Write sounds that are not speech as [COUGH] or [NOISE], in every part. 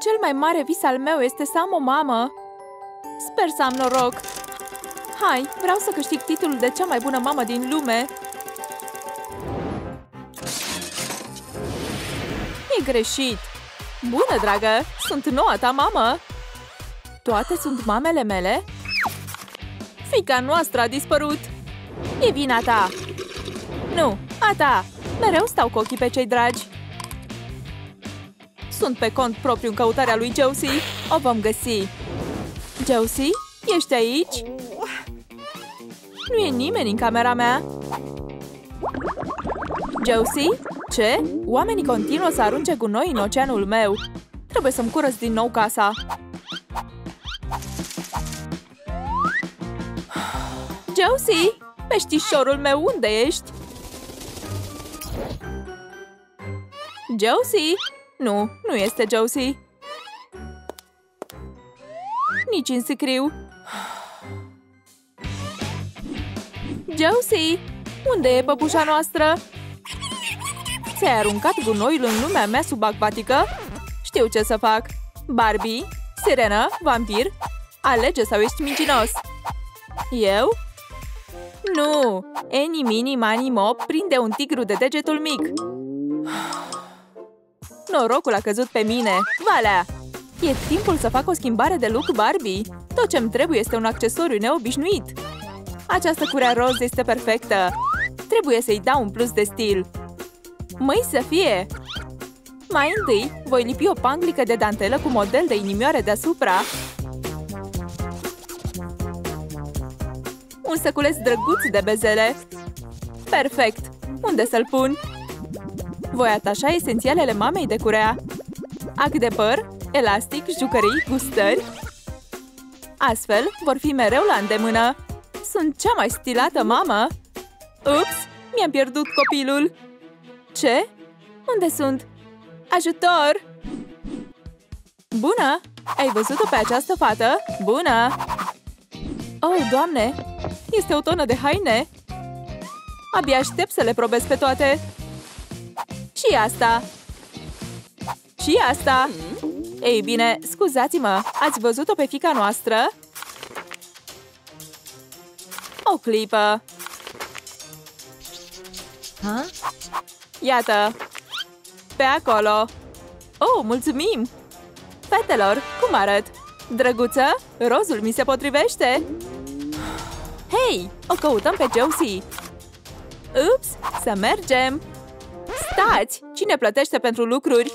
Cel mai mare vis al meu este să am o mamă. Sper să am noroc. Hai, vreau să câștig titlul de cea mai bună mamă din lume. E greșit. Bună, dragă! Sunt noua ta mamă! Toate sunt mamele mele? Fica noastră a dispărut! E vina ta! Nu, a ta! Mereu stau cu ochii pe cei dragi. Sunt pe cont propriu în căutarea lui Josie. O vom găsi. Josie, ești aici? Nu e nimeni în camera mea. Josie? Ce? Oamenii continuă să arunce gunoi în oceanul meu. Trebuie să-mi curăț din nou casa. Josie! Peștișorul meu, unde ești? Josie? Nu, nu este Josie. Nici în sicriu. Josie! Unde e păpușa noastră? Ți-ai aruncat gunoiul în lumea mea subacvatică? Știu ce să fac. Barbie, sirenă, vampir, alege sau ești mincinos. Eu? Nu! Eni, mini, mani, mo, prinde un tigru de degetul mic. Norocul a căzut pe mine. Valea! E timpul să fac o schimbare de look Barbie. Tot ce-mi trebuie este un accesoriu neobișnuit. Această curea roz este perfectă. Trebuie să-i dau un plus de stil. Măi să fie! Mai întâi, voi lipi o panglică de dantelă cu model de inimioare deasupra. Un săculeț drăguț de bezele. Perfect! Unde să-l pun? Voi atașa esențialele mamei de curea. Ac de păr, elastic, jucării, gustări. Astfel, vor fi mereu la îndemână. Sunt cea mai stilată mamă! Ups! Mi-am pierdut copilul! Ce? Unde sunt? Ajutor! Bună! Ai văzut-o pe această fată? Bună! Oh, doamne! Este o tonă de haine! Abia aștept să le probez pe toate! Și asta! Și asta! Ei bine, scuzați-mă, ați văzut-o pe fica noastră? O clipă! Ha? Iată! Pe acolo! Oh, mulțumim! Fetelor, cum arăt? Drăguță, rozul mi se potrivește! Hei, o căutăm pe Josie! Ups, să mergem! Stați! Cine plătește pentru lucruri?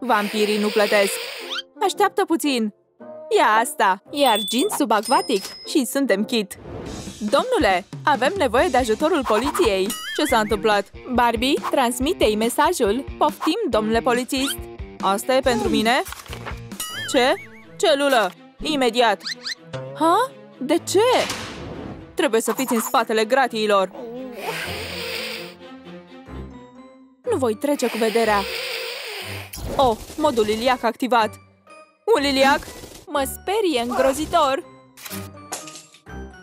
Vampirii nu plătesc! Așteaptă puțin! Ia asta! E argint subacvatic și suntem kit! Domnule, avem nevoie de ajutorul poliției! Ce s-a întâmplat? Barbie, transmite-i mesajul! Poftim, domnule polițist! Asta e pentru mine? Ce? Celulă! Imediat! Ha? De ce? Trebuie să fiți în spatele gratiilor! Voi trece cu vederea! Oh, modul liliac activat! Un liliac? Mă sperie îngrozitor!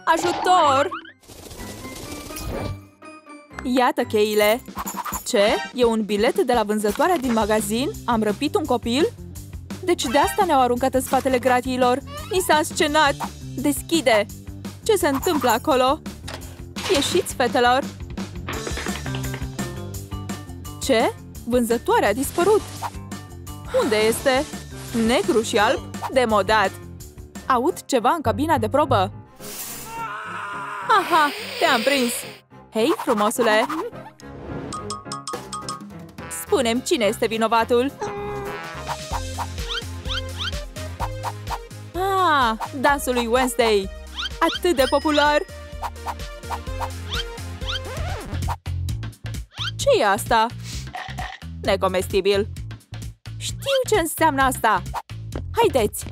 Ajutor! Iată cheile! Ce? E un bilet de la vânzătoarea din magazin? Am răpit un copil? Deci de asta ne-au aruncat în spatele gratiilor. Ni s-a scenat. Deschide! Ce se întâmplă acolo? Ieșiți, fetelor! Ce? Vânzătoarea a dispărut! Unde este? Negru și alb? Demodat! Aud ceva în cabina de probă. Aha, te-am prins! Hei, frumosule! Spunem cine este vinovatul! Ah, dansul lui Wednesday! Atât de popular! ce e asta? Necomestibil! Știu ce înseamnă asta! Haideți!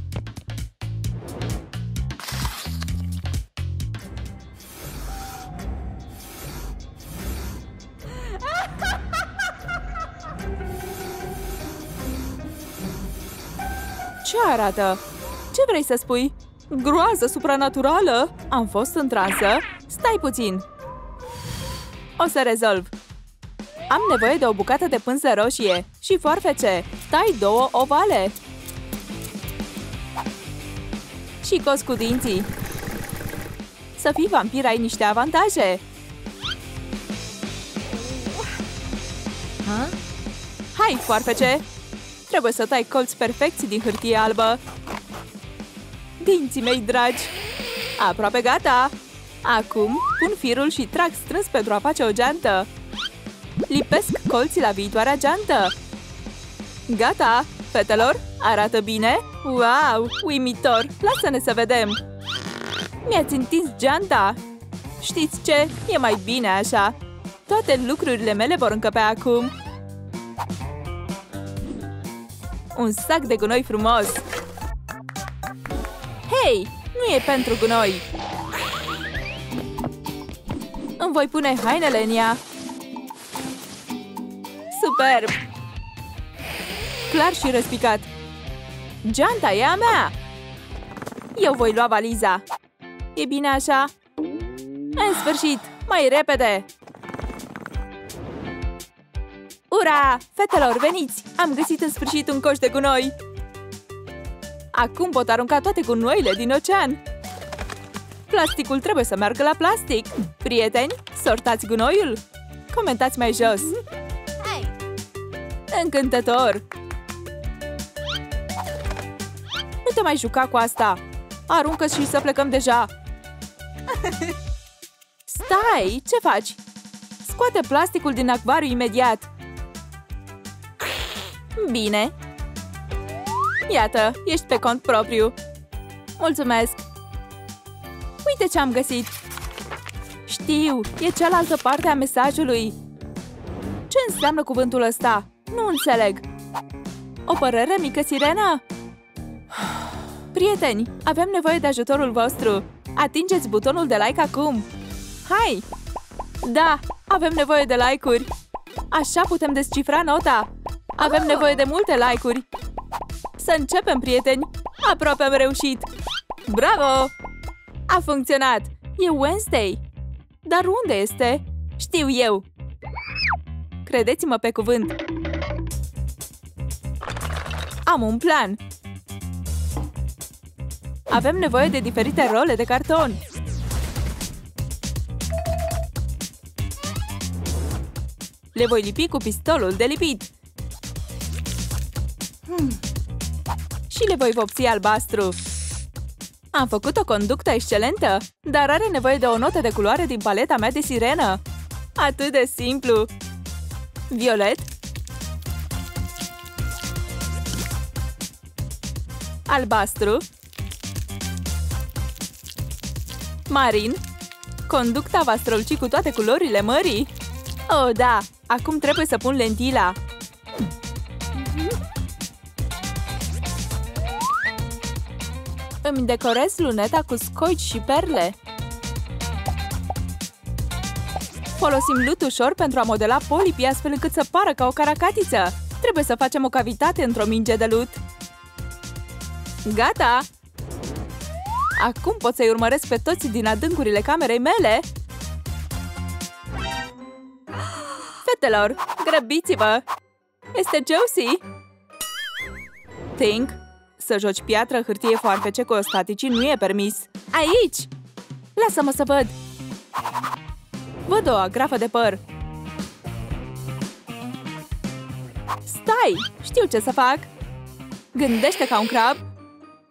Ce arată? Ce vrei să spui? Groază supranaturală? Am fost în transă? Stai puțin! O să rezolv! Am nevoie de o bucată de pânză roșie și foarfece. Tai două ovale. Și cos cu dinții. Să fii vampir ai niște avantaje. Ha? Hai, foarfece! Trebuie să tai colți perfecți din hârtie albă. Dinții mei dragi! Aproape gata! Acum pun firul și trag strâns pentru a face o geantă. Lipesc colții la viitoarea geantă. Gata! Fetelor, arată bine? Wow! Uimitor! Lasă-ne să vedem! Mi-ați întins geanta! Știți ce? E mai bine așa! Toate lucrurile mele vor încăpea acum! Un sac de gunoi frumos! Hei! Nu e pentru gunoi! Îmi voi pune hainele în ea! Superb! Clar și răspicat! Geanta e a mea! Eu voi lua valiza! E bine așa? În sfârșit! Mai repede! Ura! Fetelor, veniți! Am găsit în sfârșit un coș de gunoi! Acum pot arunca toate gunoile din ocean! Plasticul trebuie să meargă la plastic! Prieteni, sortați gunoiul! Comentați mai jos! Hey. Încântător! Nu te mai juca cu asta! aruncă și să plecăm deja! [LAUGHS] Stai! Ce faci? Scoate plasticul din acvariu imediat! Bine! Iată, ești pe cont propriu! Mulțumesc! Uite ce am găsit! Știu, e cealaltă parte a mesajului! Ce înseamnă cuvântul ăsta? Nu înțeleg! O părere, mică sirenă? Prieteni, avem nevoie de ajutorul vostru! Atingeți butonul de like acum! Hai! Da, avem nevoie de like-uri! Așa putem descifra nota! Avem nevoie de multe like-uri! Să începem, prieteni! Aproape am reușit! Bravo! A funcționat! E Wednesday! Dar unde este? Știu eu! Credeți-mă pe cuvânt! Am un plan! Avem nevoie de diferite role de carton! Le voi lipi cu pistolul de lipit! Hmm. Și le voi vopsi albastru! Am făcut o conductă excelentă, dar are nevoie de o notă de culoare din paleta mea de sirenă. Atât de simplu! Violet Albastru Marin Conducta va străluci cu toate culorile mării? Oh, da! Acum trebuie să pun lentila! Îmi decorez luneta cu scoici și perle. Folosim lut ușor pentru a modela polipi astfel încât să pară ca o caracatiță. Trebuie să facem o cavitate într-o minge de lut. Gata! Acum pot să-i urmăresc pe toți din adâncurile camerei mele. Fetelor, grăbiți-vă! Este Josie! Think, să joci piatră, hârtie, foarfece cu staticii nu e permis. Aici! Lasă-mă să văd! Văd o agrafă de păr. Stai! Știu ce să fac! Gândește ca un crab!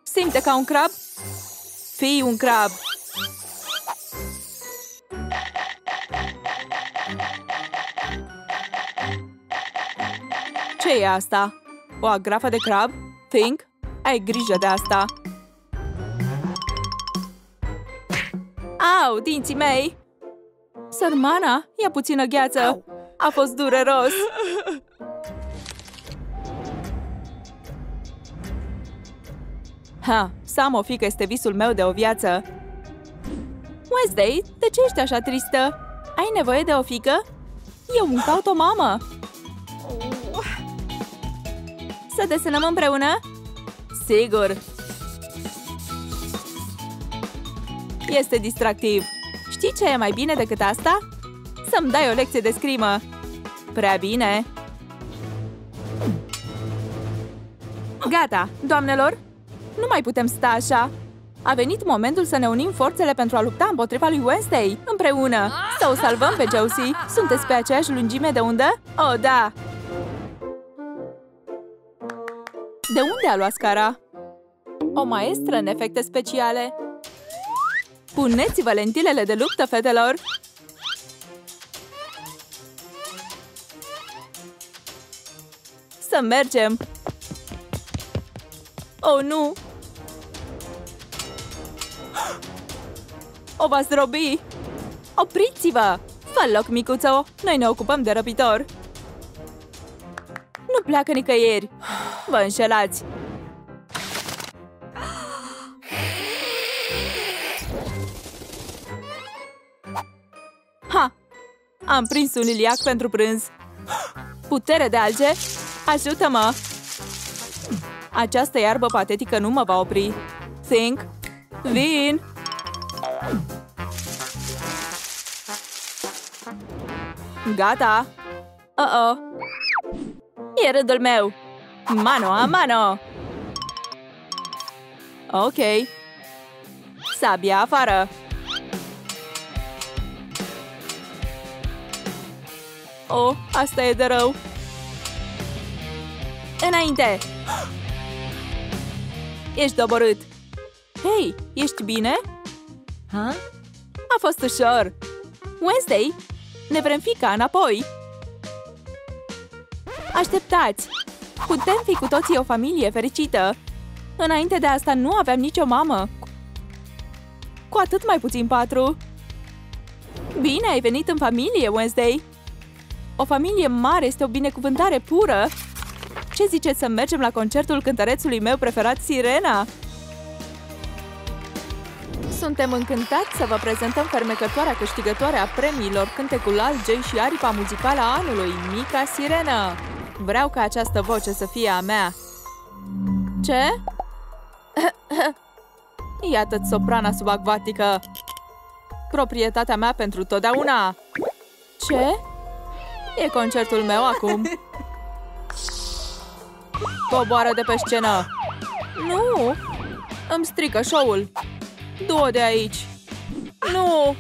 Simte ca un crab! Fii un crab! ce e asta? O agrafă de crab? Think? Ai grijă de asta! Au, dinții mei! Sărmana, ia puțină gheață! A fost dureros! Ha, să am o fică este visul meu de o viață! Wednesday, de ce ești așa tristă? Ai nevoie de o fică? Eu îmi caut o mamă! Să desenăm împreună? Sigur! Este distractiv! Știi ce e mai bine decât asta? Să-mi dai o lecție de scrimă! Prea bine! Gata, doamnelor! Nu mai putem sta așa! A venit momentul să ne unim forțele pentru a lupta împotriva lui Wednesday, împreună. Să o salvăm pe Josie. Sunteți pe aceeași lungime de undă? Oh, da! De unde a luat scara? O maestră în efecte speciale. Puneți-vă lentilele de luptă, fetelor! Să mergem! Oh, nu! O va zdrobi! Opriți-vă! Fă loc, micuțo! Noi ne ocupăm de răpitor! Nu pleacă nicăieri! Vă înșelați! Am prins un liliac pentru prânz! Putere de alge! Ajută-mă! Această iarbă patetică nu mă va opri! Think! Vin! Gata! Uh-oh! E rândul meu! Mano a mano! Ok. Sabia afară! Oh, asta e de rău! Înainte! Ești doborât! Hei, ești bine? Ha? A fost ușor! Wednesday, ne vrem fica înapoi! Așteptați! Putem fi cu toții o familie fericită! Înainte de asta nu aveam nicio mamă! Cu atât mai puțin patru! Bine ai venit în familie, Wednesday! O familie mare este o binecuvântare pură! Ce ziceți să mergem la concertul cântărețului meu preferat, Sirena? Suntem încântați să vă prezentăm fermecătoarea câștigătoare a premiilor Cântecul Algei și aripa muzicală a anului, Mica Sirenă! Vreau ca această voce să fie a mea. Ce? [LAUGHS] Iată-ți soprana subacvatică! Proprietatea mea pentru totdeauna! Ce? E concertul meu acum! Coboară de pe scenă! Nu! Îmi strică show-ul! Du-o de aici! Nu!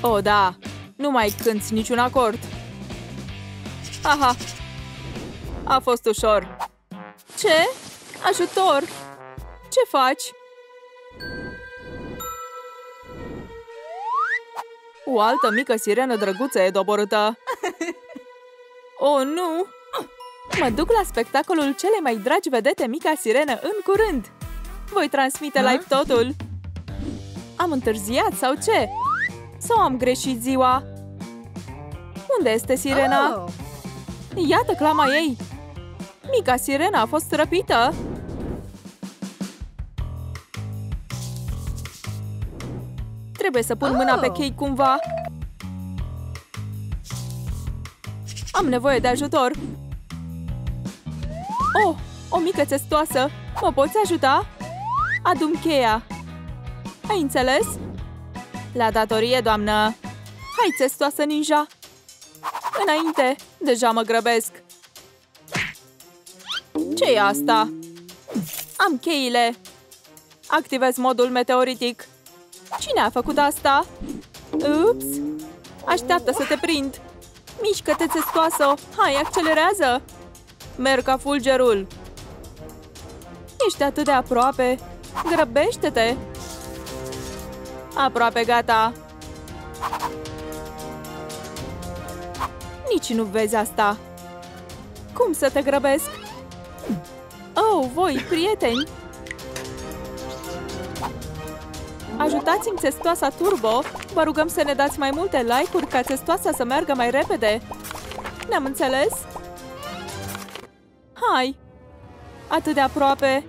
O, oh, da! Nu mai cânti niciun acord! Aha! A fost ușor! Ce? Ajutor! Ce faci? O altă mică sirenă drăguță e doborâtă! Oh, nu! Mă duc la spectacolul celei mai dragi vedete Mica Sirenă în curând! Voi transmite live totul! Am întârziat sau ce? Sau am greșit ziua? Unde este sirena? Oh. Iată clama ei! Mica sirena a fost răpită! Trebuie să pun mâna pe oh. chei cumva! Am nevoie de ajutor! Oh, o mică testoasă! Mă poți ajuta? Adum cheia! Ai înțeles? La datorie, doamnă! Hai, testoasă ninja! Înainte! Deja mă grăbesc! ce e asta? Am cheile! Activez modul meteoritic! Cine a făcut asta? Ups! Așteaptă să te prind! Mișcă-te, testoasă! Hai, accelerează! Merg ca fulgerul! Ești atât de aproape! Grăbește-te! Aproape gata! Nici nu vezi asta! Cum să te grăbesc? Oh, voi, prieteni! Ajutați-mi testoasa Turbo! Vă rugăm să ne dați mai multe like-uri ca testoasa să meargă mai repede! Ne-am înțeles? Hai! Atât de aproape!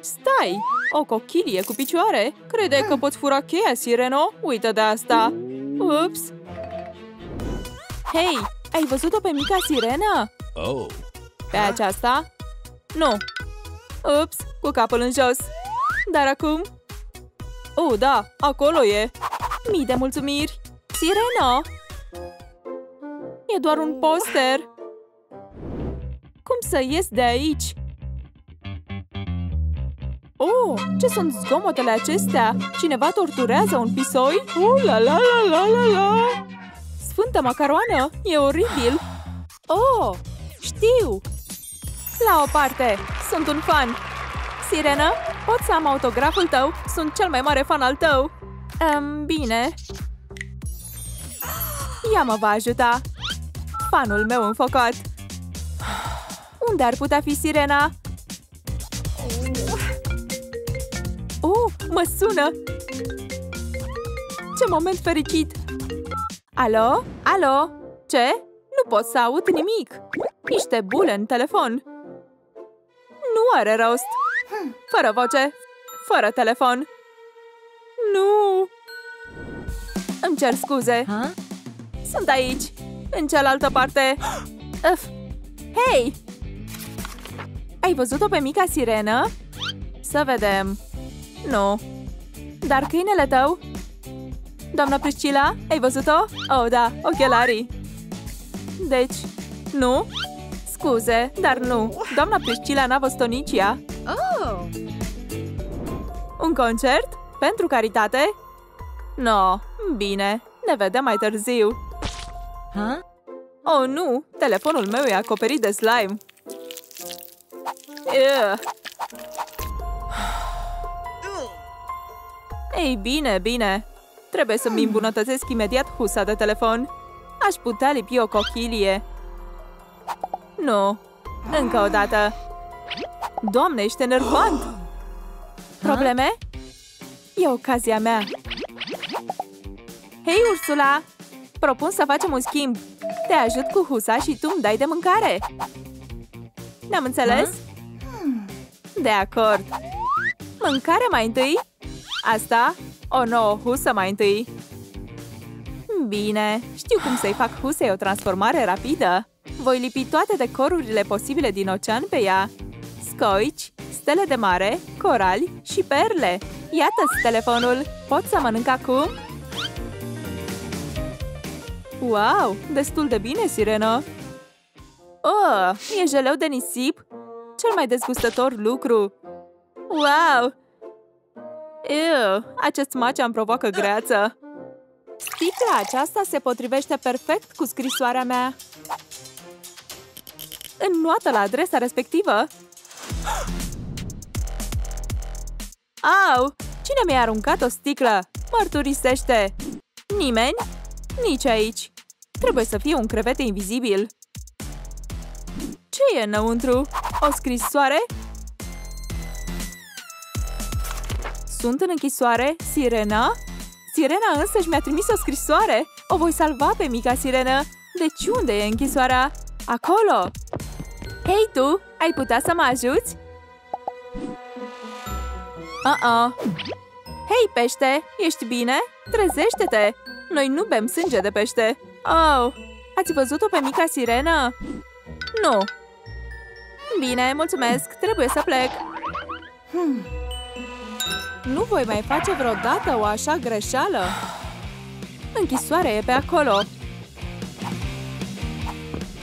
Stai! O cochilie cu picioare? Crede că poți fura cheia, Sireno? Uită de asta! Ups! Hei! Ai văzut-o pe mica sirenă? Oh. Pe aceasta? Nu! Ups! Cu capul în jos! Dar acum? Oh, da! Acolo e! Mii de mulțumiri! Sirena! E doar un poster! Cum să ies de aici? Oh, ce sunt zgomotele acestea? Cineva torturează un pisoi? Oh, la la la la la la! Sfântă macaroană, e oribil! Oh, știu! La o parte, sunt un fan! Sirena, pot să am autograful tău? Sunt cel mai mare fan al tău! Um, bine. Ea mă va ajuta. Fanul meu înfocat. Unde ar putea fi sirena? Oh, mă sună! Ce moment fericit! Alo? Alo? Ce? Nu pot să aud nimic! Niște bule în telefon! Nu are rost! Fără voce, fără telefon! Nu! Îmi cer scuze! Ha? Sunt aici, în cealaltă parte! Uf. Hei! Ai văzut-o pe mica sirenă? Să vedem! Nu! Dar câinele tău? Doamna Priscila, ai văzut-o? Oh, da, ochelarii! Deci, nu? Scuze, dar nu. Doamna Priscila n-a văzut-o nici ea. Oh! Un concert? Pentru caritate? No, bine. Ne vedem mai târziu. Huh? Oh, nu! Telefonul meu e acoperit de slime. Ugh. Ei, bine, bine. Trebuie să-mi îmbunătățesc imediat husa de telefon. Aș putea lipi o cochilie. Nu. Încă o dată. Doamne, ești enervant! [GASPS] Probleme? E ocazia mea. Hei, Ursula! Propun să facem un schimb. Te ajut cu husa și tu îmi dai de mâncare. Ne-am înțeles? De acord. Mâncare mai întâi? Asta? O nouă husă mai întâi. Bine, știu cum să-i fac husei o transformare rapidă. Voi lipi toate decorurile posibile din ocean pe ea. Scoici, stele de mare, corali și perle. Iată-ți telefonul! Pot să mănânc acum? Wow! Destul de bine, Sirena! Oh, e jeleu de nisip? Cel mai dezgustător lucru! Wow! Ew, acest matcha îmi provoacă greață! Sticla aceasta se potrivește perfect cu scrisoarea mea. Înnoată la adresa respectivă. Au! Cine mi-a aruncat o sticlă? Mărturisește! Nimeni? Nici aici. Trebuie să fie un crevete invizibil. Ce e înăuntru? O scrisoare? Sunt în închisoare? Sirena? Sirena însăși mi-a trimis o scrisoare! O voi salva pe mica sirenă! Deci unde e închisoarea? Acolo! Hei tu, ai putea să mă ajuți? Uh-uh! Hei pește, ești bine? Trezește-te! Noi nu bem sânge de pește! Oh, ați văzut-o pe mica sirenă? Nu! Bine, mulțumesc, trebuie să plec! Hmm. Nu voi mai face vreodată o așa greșeală! Închisoarea e pe acolo!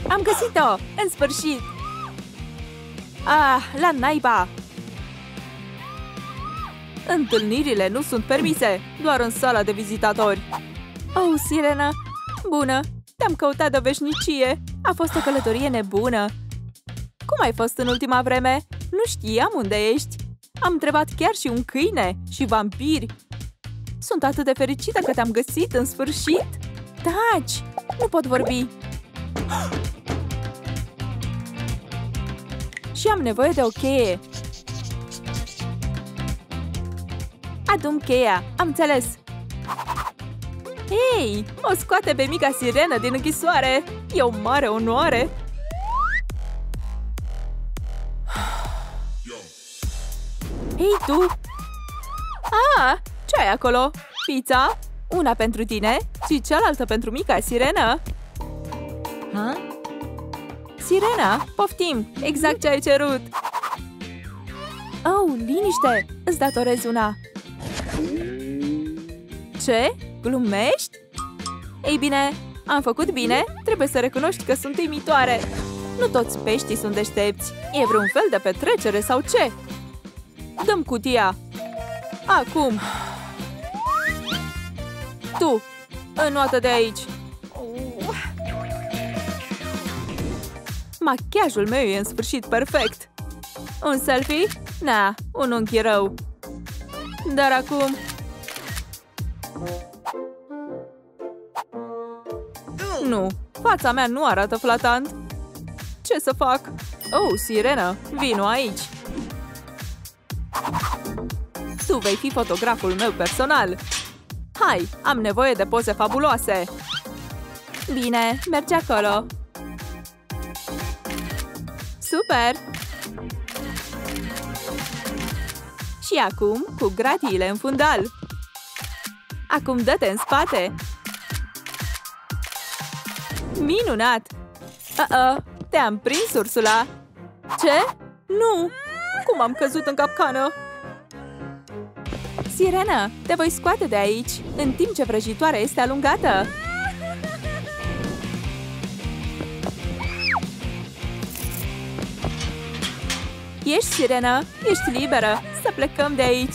Am găsit-o! În sfârșit! Ah, la naiba! Întâlnirile nu sunt permise, doar în sala de vizitatori. Oh, Sirena! Bună! Te-am căutat de veșnicie! A fost o călătorie nebună! Cum ai fost în ultima vreme? Nu știam unde ești! Am întrebat chiar și un câine și vampiri! Sunt atât de fericită că te-am găsit în sfârșit! Taci! Nu pot vorbi! Și am nevoie de o cheie! Adum cheia! Am înțeles! Hei! O scoate pe mica sirenă din închisoare! E o mare onoare! Hei, tu! Ah! ce ai acolo? Pizza? Una pentru tine și cealaltă pentru mica sirenă? Ha? Sirena, poftim! Exact ce ai cerut! Oh, liniște! Îți datorez una! Ce? Glumești? Ei bine, am făcut bine? Trebuie să recunoști că sunt imitoare! Nu toți peștii sunt deștepți! E vreun fel de petrecere sau ce? Dăm cutia! Acum! Tu! Înoată de aici! Machiajul meu e în sfârșit perfect! Un selfie? Na, un unchi rău! Dar acum... Nu, fața mea nu arată flatant! Ce să fac? Oh, Sirena, vino aici! Tu vei fi fotograful meu personal! Hai, am nevoie de poze fabuloase! Bine, mergi acolo! Super! Și acum, cu gratiile în fundal! Acum dă-te în spate! Minunat! Uh-uh, te-am prins, Ursula! Ce? Nu! Cum am căzut în capcană? Sirena, te voi scoate de aici, în timp ce vrăjitoarea este alungată! Ești, Sirena? Ești liberă! Să plecăm de aici!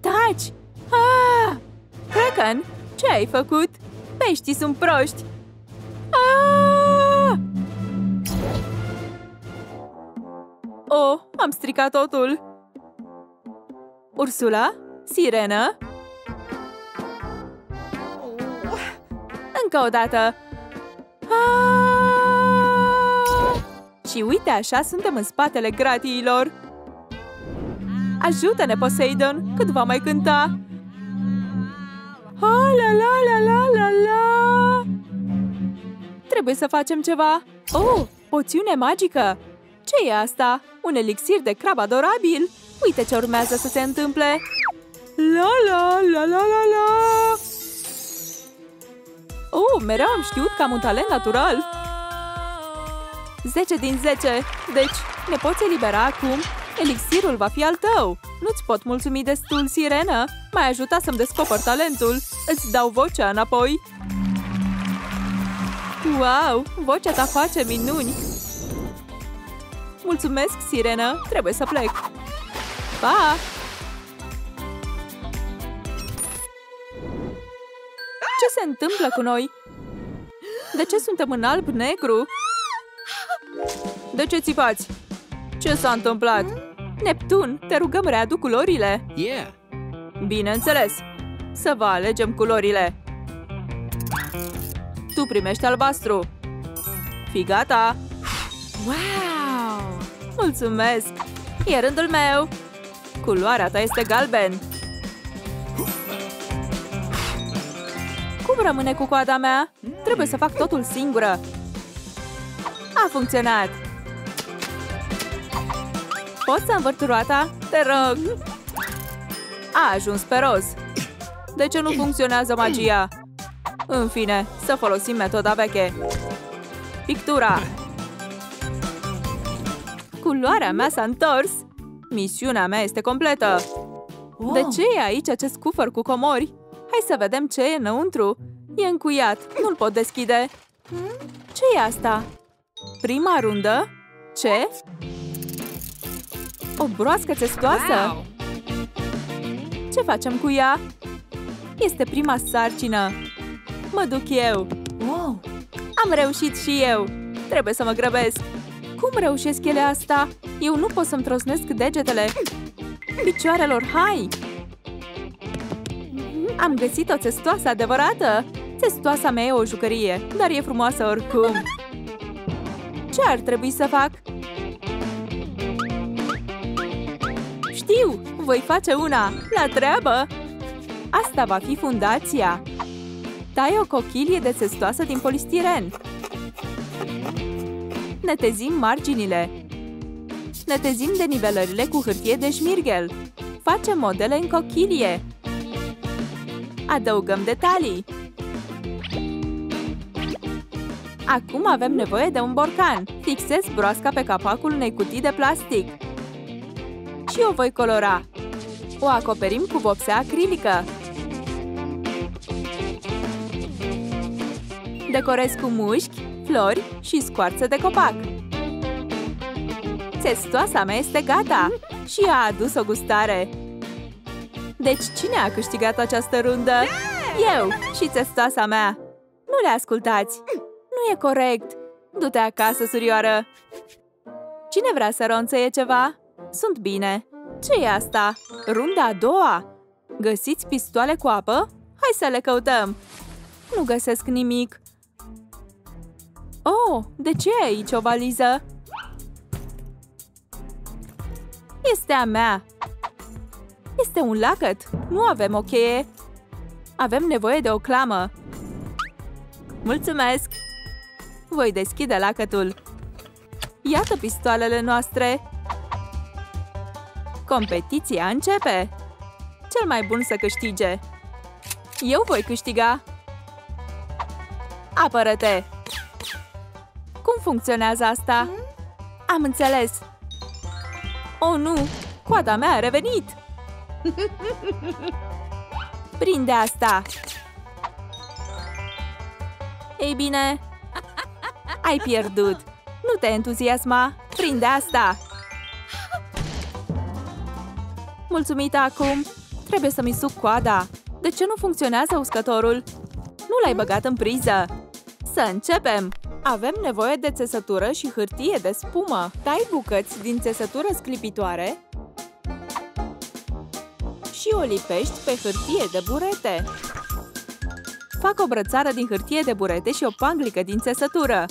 Taci! Ah! Kraken, ce ai făcut? Peștii sunt proști! Ah! Oh, am stricat totul! Ursula? Sirena? Încă o dată! Ah! Și uite așa suntem în spatele gratiilor! Ajută-ne, Poseidon, cât va mai cânta! Ha, la, la, la, la, la, la! Trebuie să facem ceva! Oh, poțiune magică! ce e asta? Un elixir de crab adorabil! Uite ce urmează să se întâmple! La, la, la, la, la, la! Oh, mereu am știut că am un talent natural! 10 din 10! Deci, ne poți elibera acum? Elixirul va fi al tău! Nu-ți pot mulțumi destul, sirenă? M-ai ajutat să-mi descoper talentul! Îți dau vocea înapoi! Wow! Vocea ta face minuni! Mulțumesc, sirenă! Trebuie să plec! Pa! Ce se întâmplă cu noi? De ce suntem în alb-negru? De ce țipați? Ce s-a întâmplat? Neptun, te rugăm readu culorile! Yeah! Bineînțeles! Să vă alegem culorile! Tu primești albastru! Fii gata! Wow! Mulțumesc! E rândul meu! Culoarea ta este galben! Cum rămâne cu coada mea? Trebuie să fac totul singură! A funcționat! Poți să învârt roata? Te rog! A ajuns pe roz! De ce nu funcționează magia? În fine, să folosim metoda veche. Pictura! Culoarea mea s-a întors! Misiunea mea este completă! De ce e aici acest cufăr cu comori? Hai să vedem ce e înăuntru! E încuiat, nu-l pot deschide! ce e asta? Prima rundă? Ce? O broască testoasă? Wow! Ce facem cu ea? Este prima sarcină! Mă duc eu! Wow! Am reușit și eu! Trebuie să mă grăbesc! Cum reușesc ele asta? Eu nu pot să-mi trosnesc degetele! Picioarelor, hai! Am găsit o testoasă adevărată! Testoasa mea e o jucărie, dar e frumoasă oricum! Ce ar trebui să fac? Știu! Voi face una! La treabă! Asta va fi fundația! Tai o cochilie de testoasă din polistiren. Netezim marginile. Netezim denivelările cu hârtie de șmirgel. Facem modele în cochilie. Adăugăm detalii. Acum avem nevoie de un borcan. Fixez broasca pe capacul unei cutii de plastic. Și o voi colora. O acoperim cu vopsea acrilică. Decorez cu mușchi, flori și scoarță de copac. Țestoasa mea este gata și a adus o gustare. Deci cine a câștigat această rundă? Eu și țestoasa mea. Nu le ascultați! Nu e corect! Du-te acasă, surioară! Cine vrea să ronțăie ceva? Sunt bine! ce e asta? Runda a doua! Găsiți pistoale cu apă? Hai să le căutăm! Nu găsesc nimic! Oh, de ce e aici o valiză? Este a mea! Este un lacăt! Nu avem o cheie! Avem nevoie de o clamă! Mulțumesc! Voi deschide lacătul! Iată pistoalele noastre! Competiția începe! Cel mai bun să câștige! Eu voi câștiga! Apără-te! Cum funcționează asta? Am înțeles! Oh, nu! Coada mea a revenit! [LAUGHS] Prinde asta! Ei bine, ai pierdut! Nu te entuziasma! Prinde asta! Mulțumită acum! Trebuie să-mi suc coada! De ce nu funcționează uscătorul? Nu l-ai băgat în priză! Să începem! Avem nevoie de țesătură și hârtie de spumă. Tai bucăți din țesătură sclipitoare și o lipești pe hârtie de burete. Fac o brățară din hârtie de burete și o panglică din țesătură.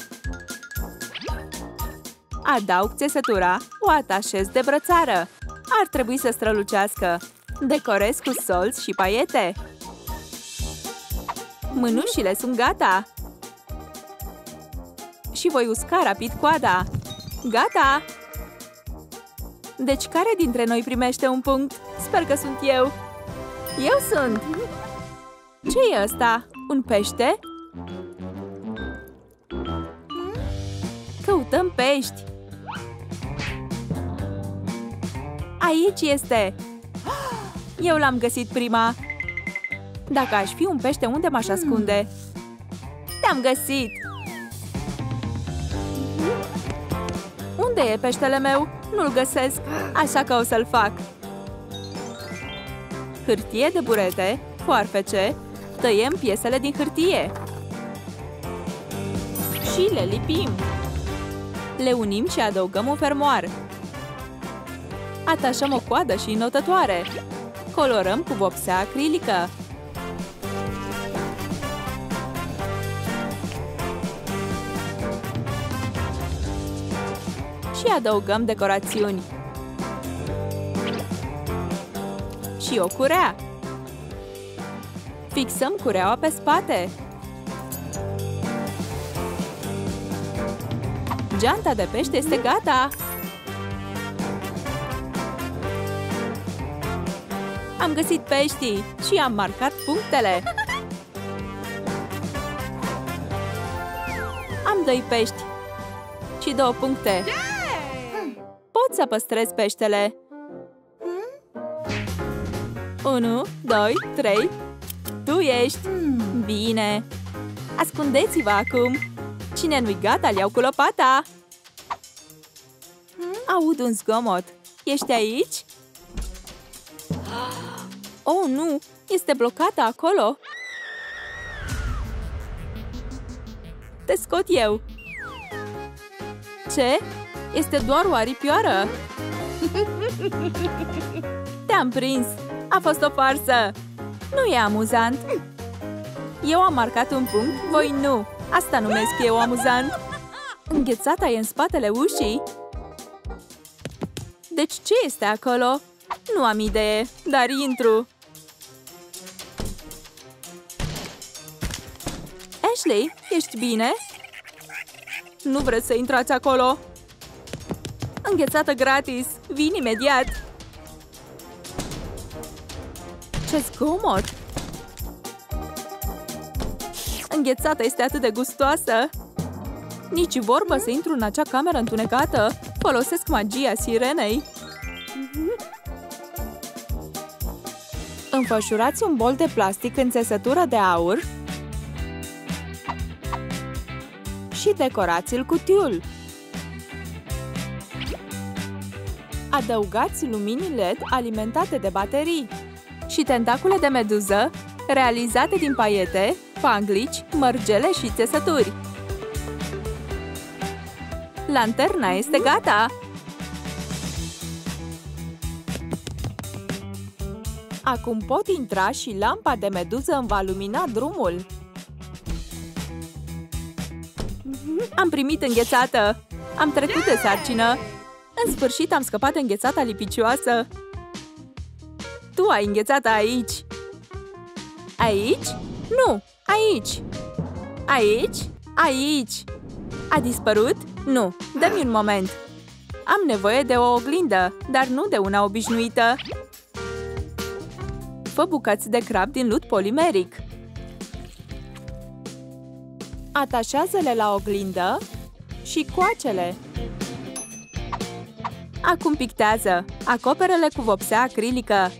Adaug țesătura, o atașez de brățară. Ar trebui să strălucească. Decorez cu solți și paiete. Mânușile sunt gata! Și voi usca rapid coada. Gata! Deci care dintre noi primește un punct? Sper că sunt eu! Eu sunt! ce e ăsta? Un pește? Căutăm pești! Aici este! Eu l-am găsit prima! Dacă aș fi un pește, unde m-aș ascunde? Te-am găsit! Unde e peștele meu? Nu-l găsesc, așa că o să-l fac! Hârtie de burete, foarfece, tăiem piesele din hârtie și le lipim. Le unim și adăugăm un fermoar. Atașăm o coadă și notătoare. Colorăm cu vopsea acrilică. Și adăugăm decorațiuni. Și o curea. Fixăm cureaua pe spate. Geanta de pește este gata! Am găsit peștii și am marcat punctele! Am doi pești și două puncte. Pot să păstrez peștele. 1, 2, 3. Tu ești! Bine! Ascundeți-vă acum! Cine nu-i gata, le iau cu lopata! Aud un zgomot. Ești aici? Oh, nu! Este blocată acolo! Te scot eu! Ce? Este doar o aripioară! [LAUGHS] Te-am prins! A fost o farsă! Nu e amuzant! Eu am marcat un punct, voi nu! Asta numesc eu amuzant! Înghețata e în spatele ușii! Deci ce este acolo? Nu am idee, dar intru! Ashley, ești bine? Nu vreți să intrați acolo? Înghețată gratis! Vin imediat! Ce zgomot! Înghețata este atât de gustoasă! Nici vorbă să intru în acea cameră întunecată! Folosesc magia sirenei! Înfășurați un bol de plastic în țesătură de aur și decorați-l cu tiul. Adăugați lumini LED alimentate de baterii și tentacule de meduză realizate din paiete, panglici, mărgele și țesături. Lanterna este gata! Acum pot intra și lampa de meduză îmi va lumina drumul. Am primit înghețată! Am trecut de sarcină! În sfârșit am scăpat înghețata lipicioasă! Tu ai înghețată aici! Aici? Nu! Aici! Aici? Aici! A dispărut? Nu! Dă-mi un moment! Am nevoie de o oglindă, dar nu de una obișnuită. Fă bucăți de crab din lut polimeric. Atașează-le la oglindă și coacele. Acum pictează. Acoperele cu vopsea acrilică.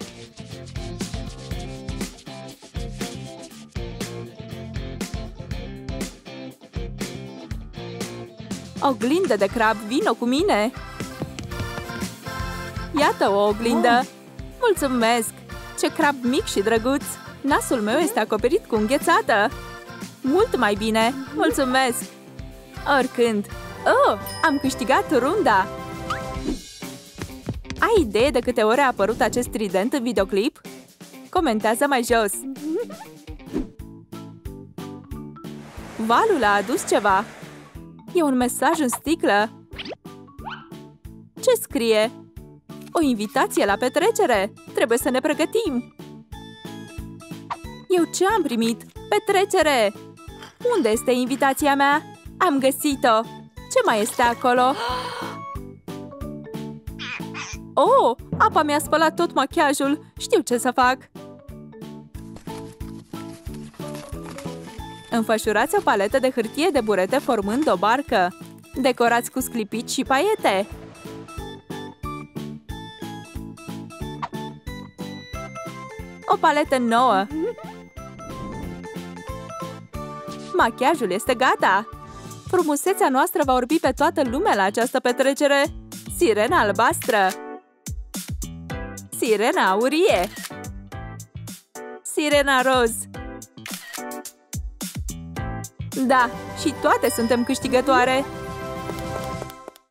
Oglindă de crab, vino cu mine! Iată o oglindă! Mulțumesc! Ce crab mic și drăguț! Nasul meu este acoperit cu înghețată! Mult mai bine! Mulțumesc! Oricând! Oh, am câștigat runda! Ai idee de câte ore a apărut acest trident în videoclip? Comentează mai jos! Valul a adus ceva! E un mesaj în sticlă! Ce scrie? O invitație la petrecere! Trebuie să ne pregătim! Eu ce am primit? Petrecere! Unde este invitația mea? Am găsit-o! Ce mai este acolo? Oh, apa mi-a spălat tot machiajul! Știu ce să fac! Înfășurați o paletă de hârtie de burete formând o barcă. Decorați cu sclipici și paiete. O paletă nouă. Machiajul este gata! Frumusețea noastră va orbi pe toată lumea la această petrecere. Sirena albastră! Sirena aurie! Sirena roz! Da, și toate suntem câștigătoare!